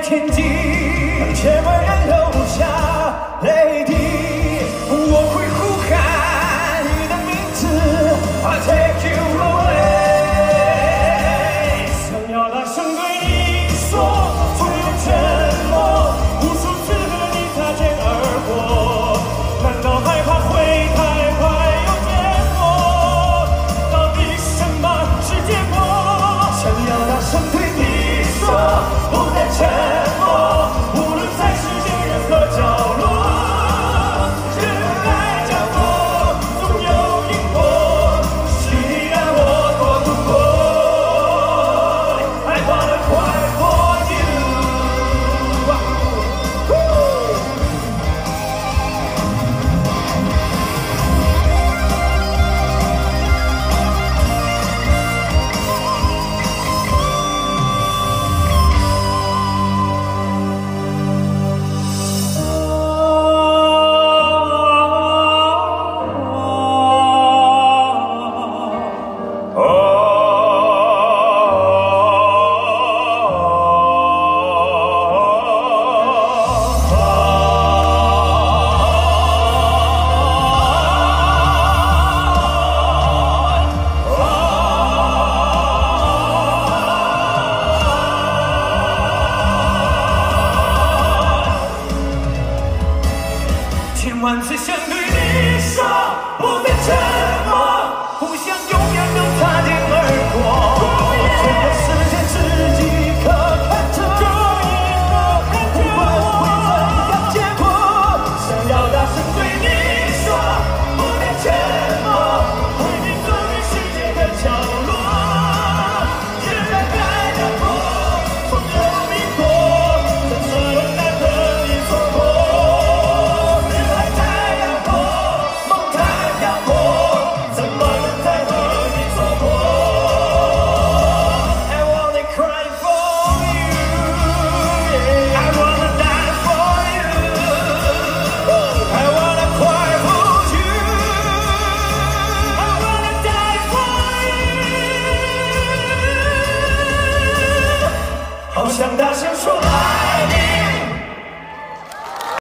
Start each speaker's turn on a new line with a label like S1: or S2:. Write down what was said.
S1: 天地千万人，留下。感谢。